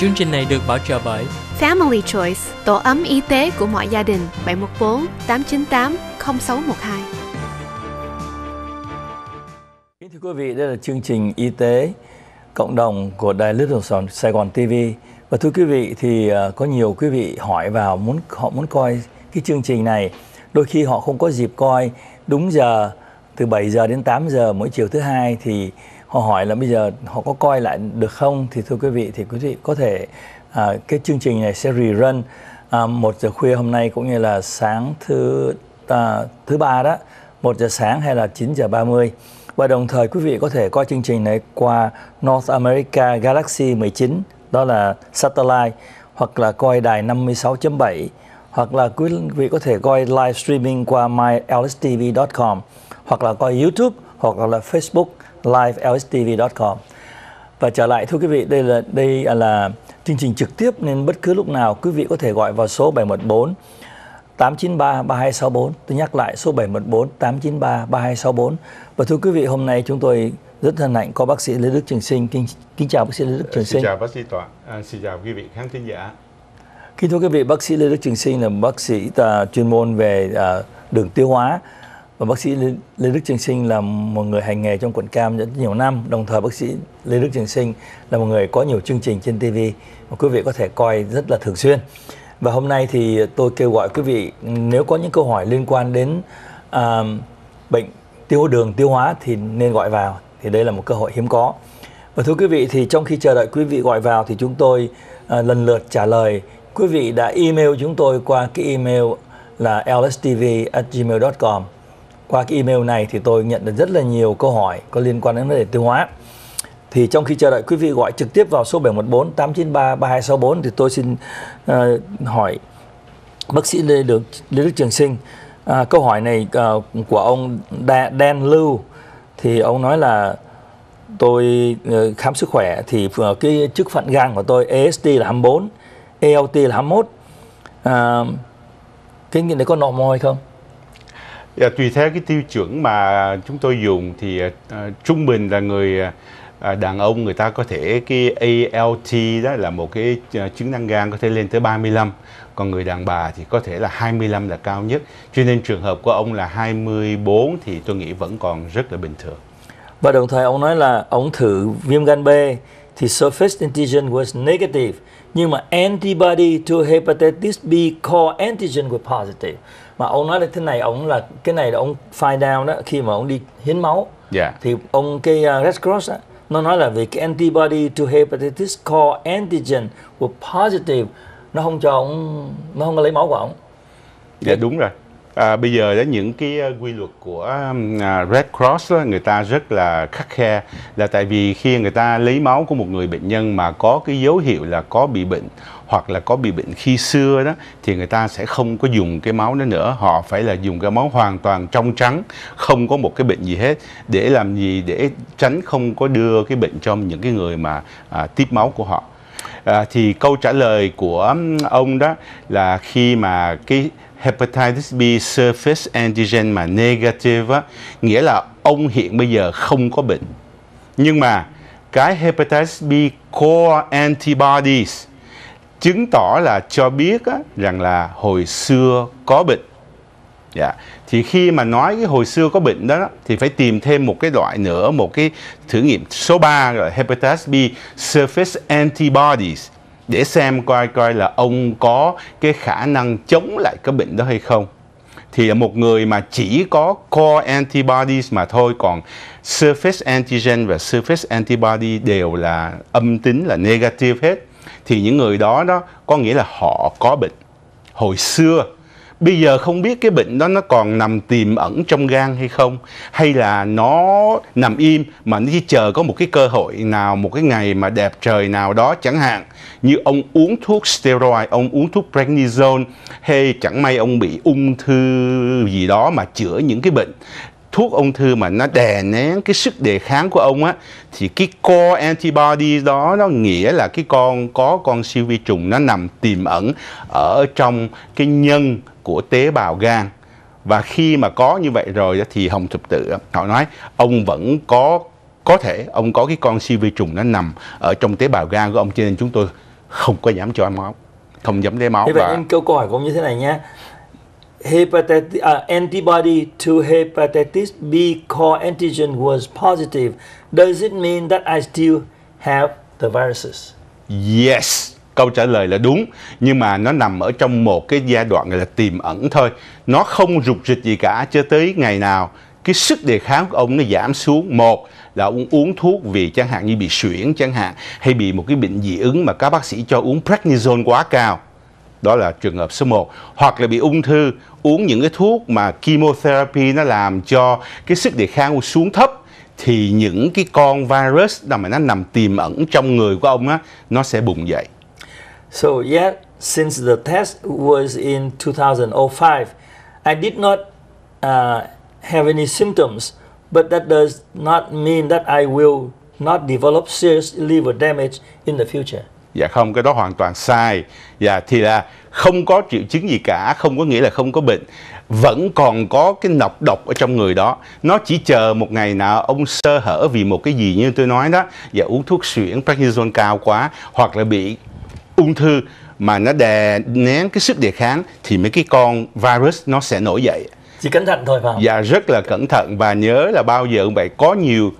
Chương trình này được bảo trợ bởi Family Choice, tổ ấm y tế của mọi gia đình 714 898 0612. Kính thưa quý vị, đây là chương trình y tế cộng đồng của đài Little Son Sài Gòn TV. Và thưa quý vị thì uh, có nhiều quý vị hỏi vào muốn họ muốn coi cái chương trình này. Đôi khi họ không có dịp coi đúng giờ từ 7 giờ đến 8 giờ mỗi chiều thứ hai thì họ hỏi là bây giờ họ có coi lại được không? Thì thưa quý vị thì quý vị có thể à, cái chương trình này sẽ rerun. À, một giờ khuya hôm nay cũng như là sáng thứ à, thứ ba đó một giờ sáng hay là 9 giờ 30 và đồng thời quý vị có thể coi chương trình này qua North America Galaxy 19 đó là satellite hoặc là coi đài 56.7 hoặc là quý vị có thể coi live streaming qua mylstv.com hoặc là coi YouTube hoặc là Facebook livelstv.com và trở lại thưa quý vị đây là đây là chương trình trực tiếp nên bất cứ lúc nào quý vị có thể gọi vào số 714 893 3264 tôi nhắc lại số 714 893 3264 và thưa quý vị hôm nay chúng tôi rất hân hạnh có bác sĩ Lê Đức Trường Sinh. Kính, kính chào bác sĩ Lê Đức Trường Sinh. Xin chào bác sĩ Toàn, à, xin chào quý vị khán thính giả. Kính thưa quý vị, bác sĩ Lê Đức Trường Sinh là bác sĩ uh, chuyên môn về uh, đường tiêu hóa và bác sĩ Lê, Đức Trường Sinh là một người hành nghề trong quận cam rất nhiều năm. Đồng thời bác sĩ Lê Đức Trường Sinh là một người có nhiều chương trình trên TV mà quý vị có thể coi rất là thường xuyên. Và hôm nay thì tôi kêu gọi quý vị nếu có những câu hỏi liên quan đến uh, bệnh tiêu đường tiêu hóa thì nên gọi vào thì đây là một cơ hội hiếm có. Và thưa quý vị thì trong khi chờ đợi quý vị gọi vào thì chúng tôi uh, lần lượt trả lời. Quý vị đã email chúng tôi qua cái email là lstv@gmail.com qua cái email này thì tôi nhận được rất là nhiều câu hỏi có liên quan đến vấn đề tiêu hóa thì trong khi chờ đợi quý vị gọi trực tiếp vào số 714 893 3264 thì tôi xin uh, hỏi bác sĩ Lê Đức, Lê Đức Trường Sinh uh, câu hỏi này uh, của ông Dan, Lưu thì ông nói là tôi uh, khám sức khỏe thì uh, cái chức phận gan của tôi AST là 24 ALT là 21 uh, cái nghiện đấy có normal hay không? Dạ, tùy theo cái tiêu chuẩn mà chúng tôi dùng thì uh, trung bình là người uh, đàn ông người ta có thể cái ALT đó là một cái ờ, uh, chứng năng gan có thể lên tới 35 còn người đàn bà thì có thể là 25 là cao nhất. Cho nên trường hợp của ông là 24 thì tôi nghĩ vẫn còn rất là bình thường. Và đồng thời ông nói là ông thử viêm gan B thì surface antigen was negative nhưng mà antibody to hepatitis B core antigen was positive. Mà ông nói là thế này ông là cái này là ông find out đó khi mà ông đi hiến máu. Yeah. thì ông cái uh, Red Cross đó, nó nói là về cái antibody to hepatitis core antigen was positive nó không cho ông nó không có lấy máu của ông. Dạ đúng rồi à, bây giờ đó những cái ờ, quy luật của à, Red Cross đó, người ta rất là khắc khe. Là tại vì khi người ta lấy máu của một người bệnh nhân mà có cái dấu hiệu là có bị bệnh hoặc là có bị bệnh khi xưa đó thì người ta sẽ không có dùng cái máu đó nữa. Họ phải là dùng cái máu hoàn toàn trong trắng không có một cái bệnh gì hết. Để làm gì? Để tránh không có đưa cái bệnh cho những cái người mà à, tiếp máu của họ. À, thì câu trả lời của ông đó là khi mà cái hepatitis B surface antigen mà negative á, nghĩa là ông hiện bây giờ không có bệnh. Nhưng mà cái hepatitis B core antibodies chứng tỏ là cho biết á, rằng là hồi xưa có bệnh. Dạ. Thì khi mà nói cái hồi xưa có bệnh đó thì phải tìm thêm một cái loại nữa, một cái thử nghiệm số 3 là hepatitis B surface antibodies để xem coi coi là ông có cái khả năng chống lại cái bệnh đó hay không. Thì một người mà chỉ có core antibodies mà thôi, còn surface antigen và surface antibody đều là âm tính, là negative hết, thì những người đó đó có nghĩa là họ có bệnh. Hồi xưa bây giờ không biết cái bệnh đó nó còn nằm tiềm ẩn trong gan hay không, hay là nó nằm im mà nó chỉ chờ có một cái cơ hội nào, một cái ngày mà đẹp trời nào đó chẳng hạn. Như ông uống thuốc steroid, ông uống thuốc prednisone, hay chẳng may ông bị ung thư gì đó mà chữa những cái bệnh, thuốc ung thư mà nó đè nén cái sức đề kháng của ông á, thì cái core antibody đó nó nghĩa là cái con, có con siêu vi trùng nó nằm tiềm ẩn ở trong cái nhân của tế bào gan và khi mà có như vậy rồi thì hồng thập tự họ nói ông vẫn có có thể ông có cái con siêu vi trùng nó nằm ở trong tế bào gan của ông cho nên chúng tôi không có dám cho máu không dám lấy máu Như vậy và em câu câu hỏi cũng như thế này nhé. Hepatitis, uh, antibody to hepatitis B core antigen was positive. Does it mean that I still have the viruses? Yes, câu trả lời là đúng nhưng mà nó nằm ở trong một cái giai đoạn gọi là tiềm ẩn thôi. Nó không rục rịch gì cả cho tới ngày nào cái sức đề kháng của ông nó giảm xuống. Một là ông uống thuốc vì chẳng hạn như bị suyễn chẳng hạn hay bị một cái bệnh dị ứng mà các bác sĩ cho uống prednisone quá cao. Đó là trường hợp số 1. Hoặc là bị ung thư, uống những cái thuốc mà chemotherapy nó làm cho cái sức đề kháng xuống thấp thì những cái con virus nào mà nó nằm tiềm ẩn trong người của ông á nó sẽ bùng dậy. So yet, since the test was in 2005, I did not uh, have any symptoms, but that does not mean that I will not develop serious liver damage in the future. Dạ không, cái đó hoàn toàn sai. Dạ thì là không có triệu chứng gì cả, không có nghĩa là không có bệnh. Vẫn còn có cái nọc độc ở trong người đó. Nó chỉ chờ một ngày nào ông sơ hở vì một cái gì như tôi nói đó, dạ uống thuốc suyễn prednisone cao quá hoặc là bị ung thư mà nó đè nén cái sức đề kháng thì mấy cái con virus nó sẽ nổi dậy. Chỉ cẩn thận thôi phải không? Và rất là cẩn thận và nhớ là bao giờ cũng vậy có nhiều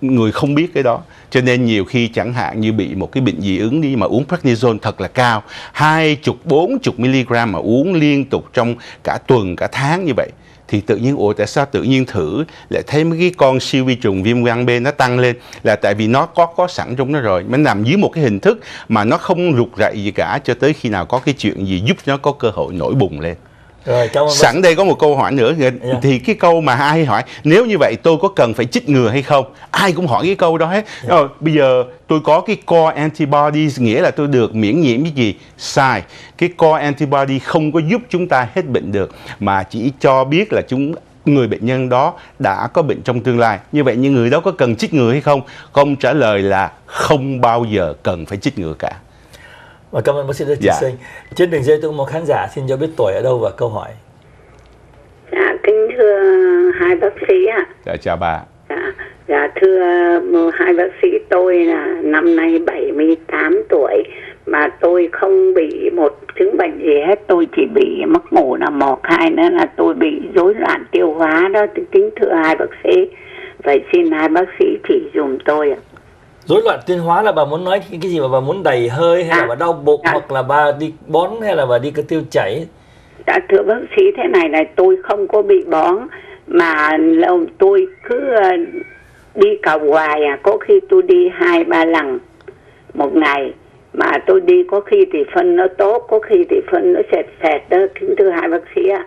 người không biết cái đó cho nên nhiều khi chẳng hạn như bị một cái bệnh dị ứng đi mà uống prednisone thật là cao hai chục bốn chục mg mà uống liên tục trong cả tuần cả tháng như vậy thì tự nhiên, ủa, tại sao tự nhiên thử lại thấy mấy cái con siêu vi trùng viêm gan B nó tăng lên? Là tại vì nó có có sẵn trong nó rồi, nó nằm dưới một cái hình thức mà nó không rụt rậy gì cả, cho tới khi nào có cái chuyện gì giúp nó có cơ hội nổi bùng lên. Rồi, cảm ơn bác Sẵn đây có một câu hỏi nữa thì cái câu mà ai hỏi nếu như vậy tôi có cần phải chích ngừa hay không? Ai cũng hỏi cái câu đó hết. Rồi, bây giờ tôi có cái core antibodies nghĩa là tôi được miễn nhiễm cái gì? Sai. Cái core antibody không có giúp chúng ta hết bệnh được mà chỉ cho biết là chúng người bệnh nhân đó đã có bệnh trong tương lai. Như vậy những người đó có cần chích ngừa hay không? Câu trả lời là không bao giờ cần phải chích ngừa cả. Và cảm ơn bác sĩ đã chia Dạ. sẻ. Trên đường dây tôi có một khán giả xin cho biết tuổi ở đâu và câu hỏi. Dạ, kính thưa hai bác sĩ ạ. Dạ, chào bà. Dạ, dạ thưa hai bác sĩ tôi là năm nay 78 tuổi mà tôi không bị một chứng bệnh gì hết, tôi chỉ bị mất ngủ là một hai nữa là tôi bị rối loạn tiêu hóa đó. Kính thưa hai bác sĩ, vậy xin hai bác sĩ chỉ dùm tôi ạ. Rối loạn tiêu hóa là bà muốn nói cái gì mà bà muốn đầy hơi hay là À, bà đau bụng à. hoặc là bà đi bón hay là bà đi cái tiêu chảy? Dạ thưa bác sĩ thế này này tôi không có bị bón mà tôi cứ ờ, đi cầu hoài à có khi tôi đi hai ba lần một ngày mà tôi đi có khi thì phân nó tốt có khi thì phân nó sệt sệt đó kính thưa hai bác sĩ ạ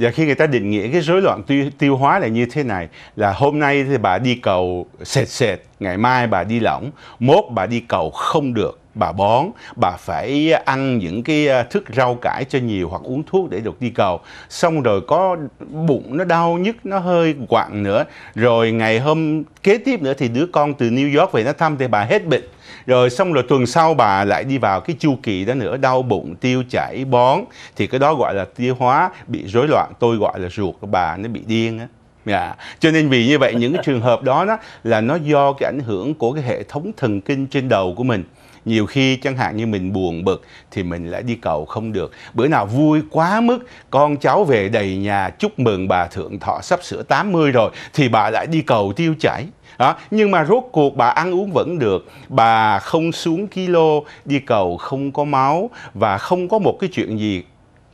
và khi người ta định nghĩa cái rối loạn tiêu, tiêu hóa là như thế này là hôm nay thì bà đi cầu sệt sệt, ngày mai bà đi lỏng, mốt bà đi cầu không được, bà bón, bà phải ăn những cái à, thức rau cải cho nhiều hoặc uống thuốc để được đi cầu. Xong rồi có bụng nó đau nhức, nó hơi quặn nữa. Rồi ngày hôm kế tiếp nữa thì đứa con từ New York về nó thăm thì bà hết bệnh. Rồi xong rồi tuần sau bà lại đi vào cái chu kỳ đó nữa, đau bụng, tiêu chảy, bón. Thì cái đó gọi là tiêu hóa bị rối loạn, tôi gọi là ruột của bà nó bị điên á. Yeah. Cho nên vì như vậy những cái trường hợp đó đó là nó do cái ảnh hưởng của cái hệ thống thần kinh trên đầu của mình. Nhiều khi chẳng hạn như mình buồn bực thì mình lại đi cầu không được. Bữa nào vui quá mức, con cháu về đầy nhà chúc mừng bà thượng thọ sắp sửa 80 rồi thì bà lại đi cầu tiêu chảy. Đó. Nhưng mà rốt cuộc bà ăn uống vẫn được, bà không xuống kilo, đi cầu không có máu và không có một cái chuyện gì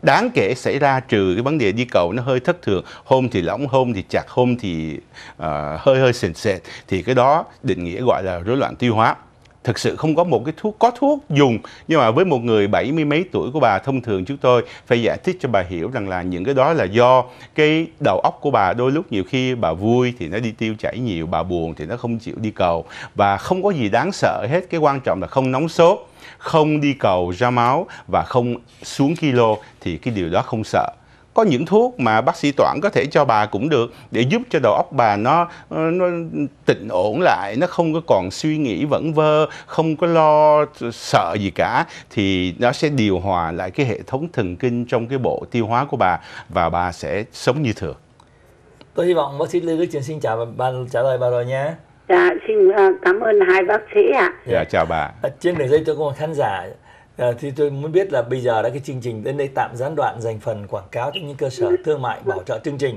đáng kể xảy ra trừ cái vấn đề đi cầu nó hơi thất thường hôm thì lỏng hôm thì chặt hôm thì uh, hơi hơi sền sệt thì cái đó định nghĩa gọi là rối loạn tiêu hóa thực sự không có một cái thuốc, có thuốc dùng, nhưng mà với một người bảy mươi mấy tuổi của bà thông thường chúng tôi phải giải thích cho bà hiểu rằng là những cái đó là do cái đầu óc của bà. Đôi lúc nhiều khi bà vui thì nó đi tiêu chảy nhiều, bà buồn thì nó không chịu đi cầu. Và không có gì đáng sợ hết, cái quan trọng là không nóng sốt, không đi cầu ra máu và không xuống kilo thì cái điều đó không sợ có những thuốc mà bác sĩ Toản có thể cho bà cũng được để giúp cho đầu óc bà nó ờ, nó tịnh ổn lại nó không có còn suy nghĩ vẩn vơ không có lo sợ gì cả thì nó sẽ điều hòa lại cái hệ thống thần kinh trong cái bộ tiêu hóa của bà và bà sẽ sống như thường Tôi hy vọng bác sĩ Lê Đức Trường xin trả bà, bà trả lời bà rồi nhé. Dạ, xin ờ, cảm ơn hai bác sĩ ạ. dạ chào bà À, trên đường dây tôi có một khán giả à, thì tôi muốn biết là bây giờ đã cái chương trình đến đây tạm gián đoạn dành phần quảng cáo cho những cơ sở thương mại bảo trợ chương trình.